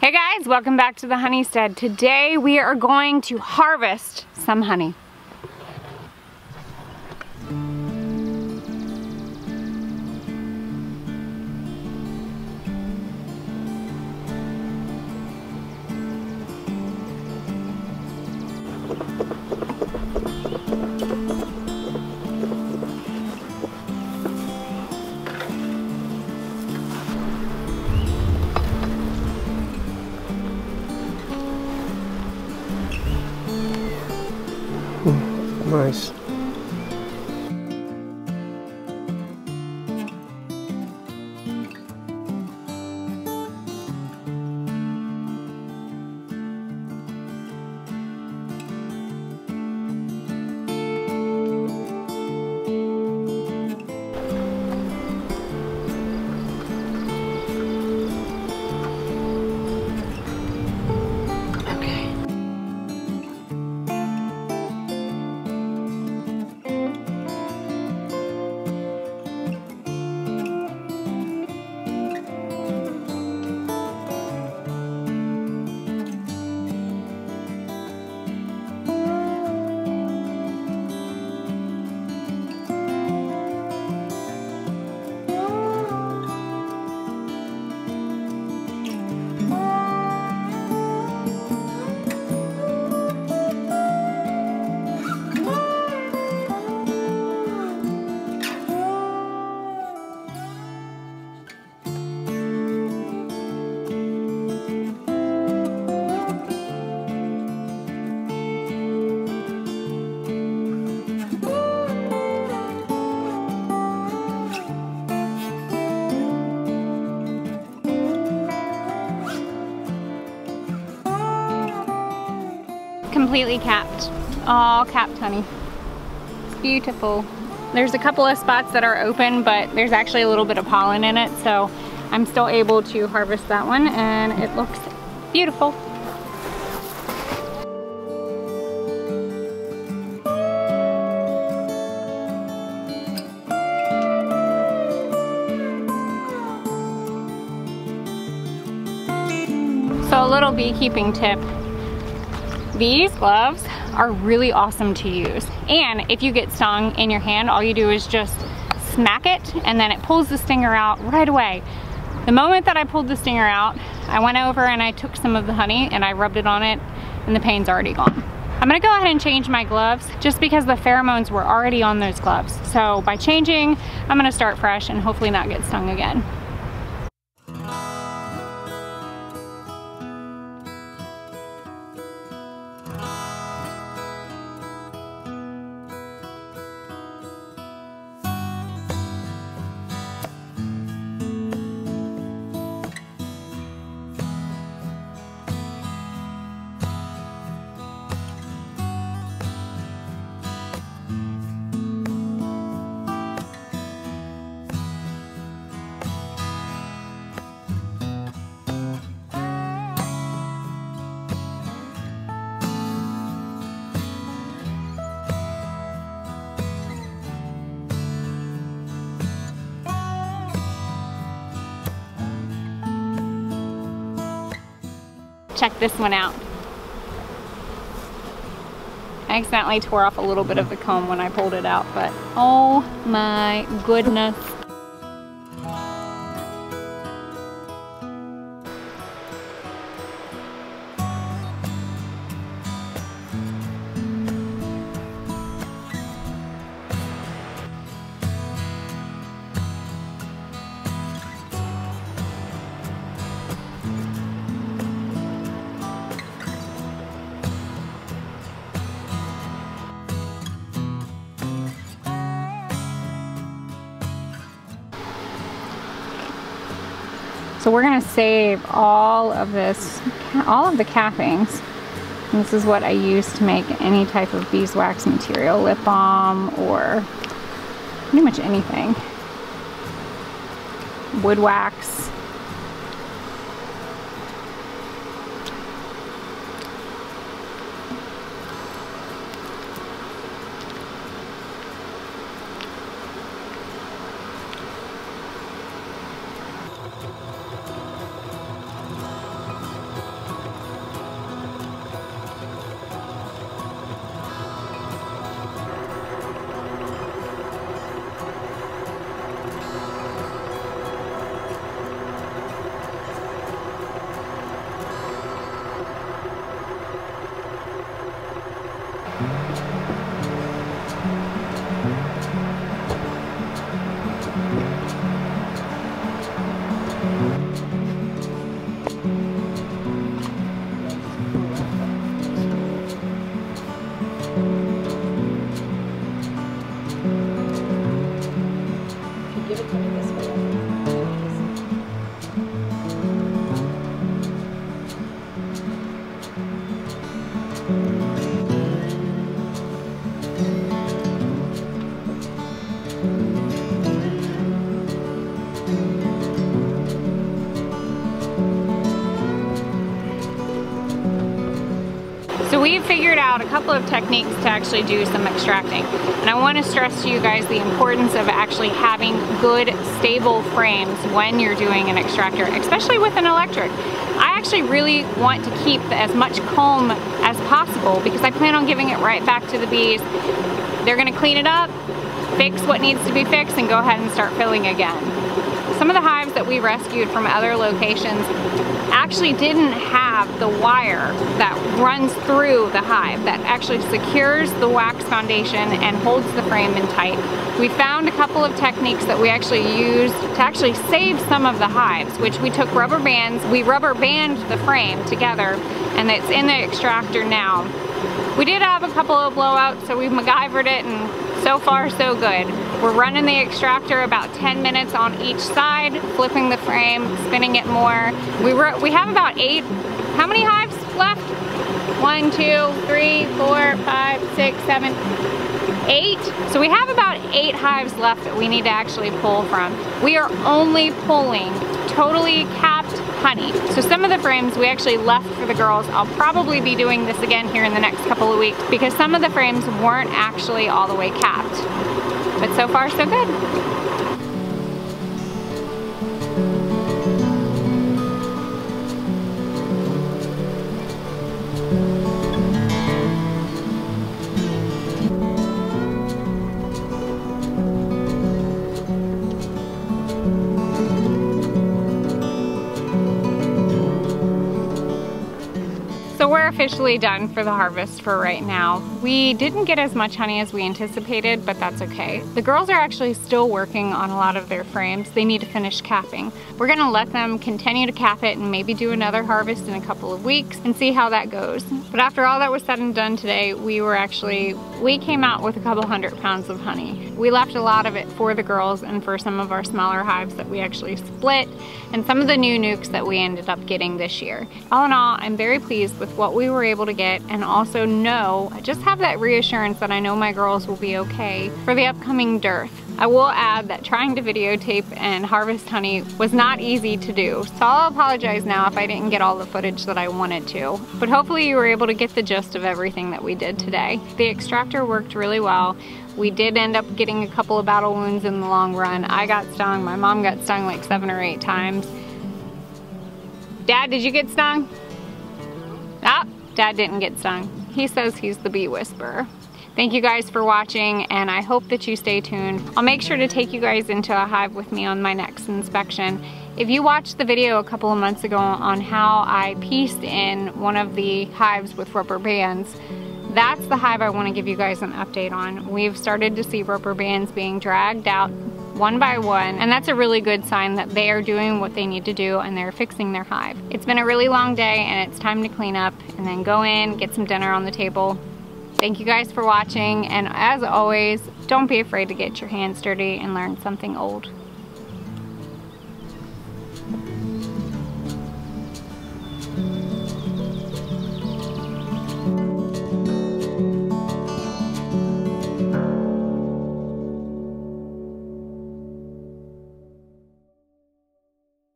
Hey guys, welcome back to the Honeystead. Today we are going to harvest some honey. Nice. Completely capped. All capped honey. It's beautiful. There's a couple of spots that are open, but there's actually a little bit of pollen in it, so I'm still able to harvest that one, and it looks beautiful. So a little beekeeping tip. These gloves are really awesome to use. And if you get stung in your hand, all you do is just smack it and then it pulls the stinger out right away. The moment that I pulled the stinger out, I went over and I took some of the honey and I rubbed it on it and the pain's already gone. I'm gonna go ahead and change my gloves just because the pheromones were already on those gloves. So by changing, I'm gonna start fresh and hopefully not get stung again. Check this one out. I accidentally tore off a little bit of the comb when I pulled it out, but oh my goodness. So we're gonna save all of this, all of the cappings. And this is what I use to make any type of beeswax material, lip balm or pretty much anything. Wood wax. So couple of techniques to actually do some extracting. And I want to stress to you guys the importance of actually having good, stable frames when you're doing an extractor, especially with an electric. I actually really want to keep as much comb as possible because I plan on giving it right back to the bees. They're gonna clean it up, fix what needs to be fixed, and go ahead and start filling again. Some of the hives that we rescued from other locations actually didn't have the wire that runs through the hive that actually secures the wax foundation and holds the frame in tight. We found a couple of techniques that we actually used to actually save some of the hives, which we took rubber bands, we rubber band the frame together and it's in the extractor now. We did have a couple of blowouts, so we MacGyvered it and so far so good. We're running the extractor about 10 minutes on each side, flipping the frame, spinning it more. We, were, we have about eight, how many hives left? One, two, three, four, five, six, seven, eight. So we have about eight hives left that we need to actually pull from. We are only pulling totally capped honey. So some of the frames we actually left for the girls. I'll probably be doing this again here in the next couple of weeks because some of the frames weren't actually all the way capped. But so far so good. Officially done for the harvest for right now. We didn't get as much honey as we anticipated, but that's okay. The girls are actually still working on a lot of their frames. They need to finish capping. We're gonna let them continue to cap it and maybe do another harvest in a couple of weeks and see how that goes. But after all that was said and done today, we were actually, we came out with a couple hundred pounds of honey. We left a lot of it for the girls and for some of our smaller hives that we actually split and some of the new nukes that we ended up getting this year. All in all, I'm very pleased with what we were able to get and also know, just have that reassurance that I know my girls will be okay for the upcoming dearth. I will add that trying to videotape and harvest honey was not easy to do, so I'll apologize now if I didn't get all the footage that I wanted to. But hopefully you were able to get the gist of everything that we did today. The extractor worked really well. We did end up getting a couple of battle wounds in the long run. I got stung, my mom got stung like seven or eight times. Dad, did you get stung? Ah, Dad didn't get stung. He says he's the bee whisperer. Thank you guys for watching and I hope that you stay tuned. I'll make sure to take you guys into a hive with me on my next inspection. If you watched the video a couple of months ago on how I pieced in one of the hives with rubber bands, that's the hive I want to give you guys an update on. We've started to see roper bands being dragged out one by one and that's a really good sign that they are doing what they need to do and they're fixing their hive. It's been a really long day and it's time to clean up and then go in, get some dinner on the table. Thank you guys for watching and as always, don't be afraid to get your hands dirty and learn something old.